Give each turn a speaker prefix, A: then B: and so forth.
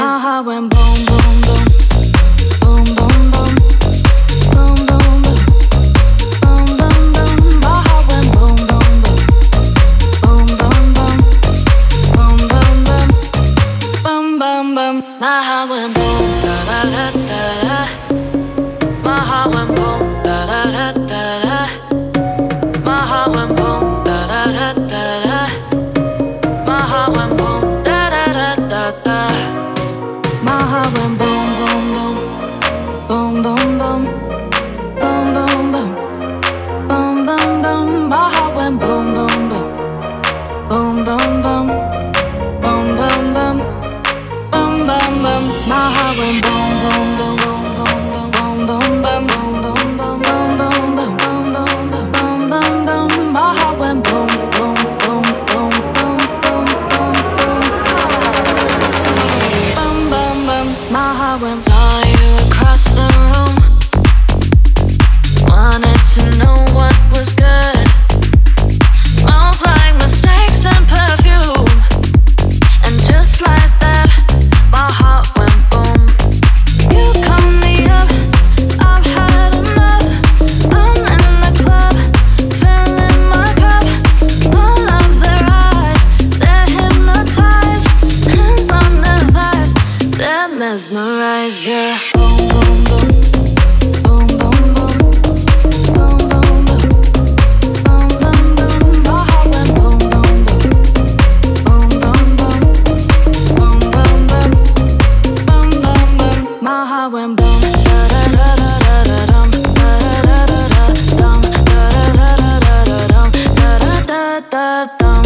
A: My heart went boom, boom, boom. Boom, boom, boom. Boom, boom, boom. Boom, boom, boom. My heart went boom, boom, boom. Boom, boom, boom. Boom, boom, boom. Boom, boom, boom. My heart went boom, da da da da da. My heart went boom, da da da da. My heart went boom, boom, boom, boom, boom, boom, boom, boom, boom, boom, boom, boom, boom, boom, boom, boom, boom, boom. My heart went boom, boom, boom, boom, boom, boom, boom, boom. Bum bum bum, my heart went. Saw you across the room. Wanted to know what was good. They're mesmerized. Yeah. Boom boom boom, boom boom boom, boom boom boom, boom boom boom. My heart went boom boom boom, boom boom boom, boom boom boom. Bum bum bum, my heart went boom. Da da da da da da dum. Da da da da da. Da da da da da. Da da da da dum.